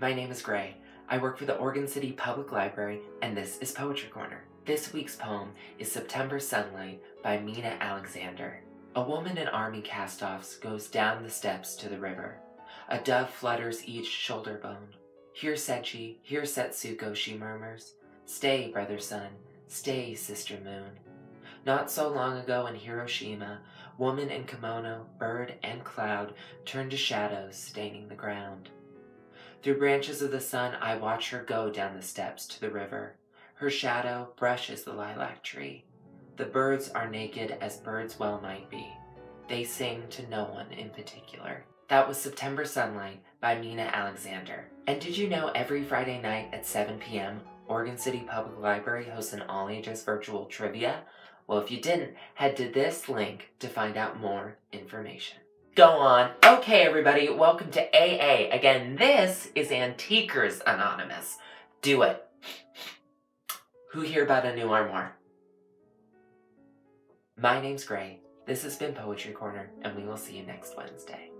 my name is Grey. I work for the Oregon City Public Library, and this is Poetry Corner. This week's poem is September Sunlight by Meena Alexander. A woman in army cast-offs goes down the steps to the river. A dove flutters each shoulder bone. Here Sechi, here Setsuko, she murmurs. Stay, brother sun, stay, sister moon. Not so long ago in Hiroshima, woman in kimono, bird, and cloud turned to shadows staining the ground. Through branches of the sun, I watch her go down the steps to the river. Her shadow brushes the lilac tree. The birds are naked as birds well might be. They sing to no one in particular. That was September Sunlight by Meena Alexander. And did you know every Friday night at 7 p.m., Oregon City Public Library hosts an all ages virtual trivia? Well, if you didn't, head to this link to find out more information. Go on. Okay, everybody, welcome to AA. Again, this is Antiquers Anonymous. Do it. Who here bought a new armoire? My name's Grey. This has been Poetry Corner, and we will see you next Wednesday.